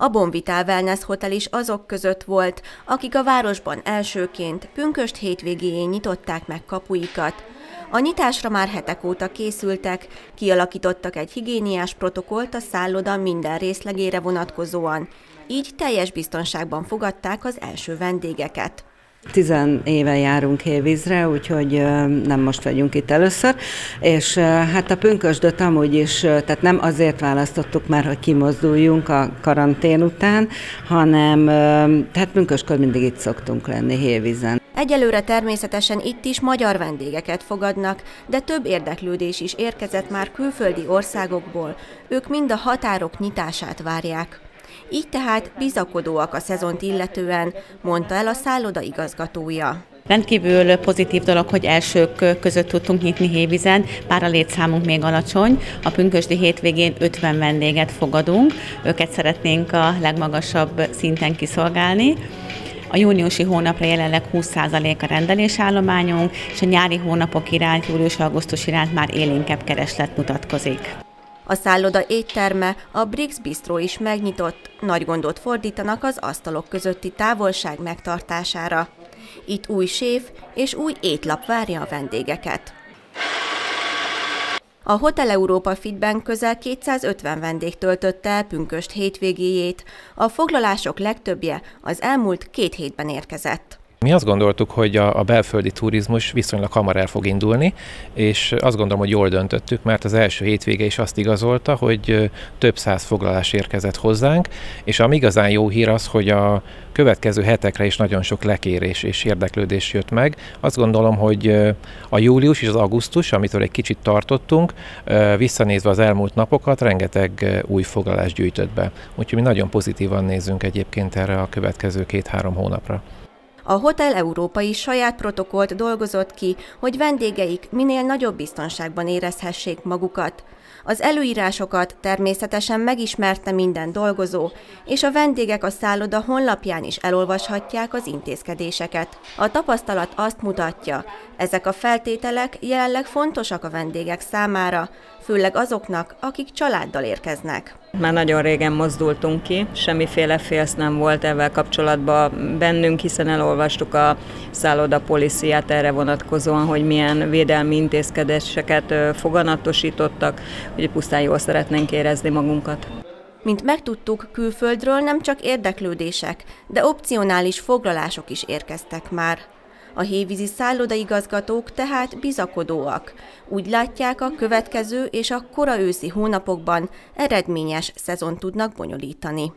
A Bonvitál Wellness Hotel is azok között volt, akik a városban elsőként pünköst hétvégéjén nyitották meg kapuikat. A nyitásra már hetek óta készültek, kialakítottak egy higiéniás protokollt a szálloda minden részlegére vonatkozóan, így teljes biztonságban fogadták az első vendégeket. Tizen éve járunk hévízre, úgyhogy nem most vagyunk itt először, és hát a pünkösdöt amúgy is, tehát nem azért választottuk már, hogy kimozduljunk a karantén után, hanem tehát pünköskor mindig itt szoktunk lenni hévízen. Egyelőre természetesen itt is magyar vendégeket fogadnak, de több érdeklődés is érkezett már külföldi országokból, ők mind a határok nyitását várják. Így tehát bizakodóak a szezont illetően, mondta el a szálloda igazgatója. Rendkívül pozitív dolog, hogy elsők között tudtunk nyitni hévizen, bár a létszámunk még alacsony. A pünkösdi hétvégén 50 vendéget fogadunk, őket szeretnénk a legmagasabb szinten kiszolgálni. A júniusi hónapra jelenleg 20% a rendelésállományunk, és a nyári hónapok iránt, július-augusztus iránt már élénkebb kereslet mutatkozik. A szálloda étterme, a Brix Bistro is megnyitott, nagy gondot fordítanak az asztalok közötti távolság megtartására. Itt új séf és új étlap várja a vendégeket. A Hotel Európa Fitben közel 250 vendég töltötte el pünköst hétvégéjét, a foglalások legtöbbje az elmúlt két hétben érkezett. Mi azt gondoltuk, hogy a, a belföldi turizmus viszonylag hamar el fog indulni, és azt gondolom, hogy jól döntöttük, mert az első hétvége is azt igazolta, hogy több száz foglalás érkezett hozzánk, és ami igazán jó hír az, hogy a következő hetekre is nagyon sok lekérés és érdeklődés jött meg. Azt gondolom, hogy a július és az augusztus, amitől egy kicsit tartottunk, visszanézve az elmúlt napokat, rengeteg új foglalást gyűjtött be. Úgyhogy mi nagyon pozitívan nézünk egyébként erre a következő két-három hónapra. A Hotel Európa is saját protokollt dolgozott ki, hogy vendégeik minél nagyobb biztonságban érezhessék magukat. Az előírásokat természetesen megismerte minden dolgozó, és a vendégek a szálloda honlapján is elolvashatják az intézkedéseket. A tapasztalat azt mutatja, ezek a feltételek jelenleg fontosak a vendégek számára, főleg azoknak, akik családdal érkeznek. Már nagyon régen mozdultunk ki, semmiféle félsz nem volt ezzel kapcsolatban bennünk, hiszen elolvastuk a szálloda poliциát erre vonatkozóan, hogy milyen védelmi intézkedéseket foganatosítottak, hogy pusztán jól szeretnénk érezni magunkat. Mint megtudtuk, külföldről nem csak érdeklődések, de opcionális foglalások is érkeztek már. A hévízi szállodaigazgatók tehát bizakodóak. Úgy látják, a következő és a kora őszi hónapokban eredményes szezon tudnak bonyolítani.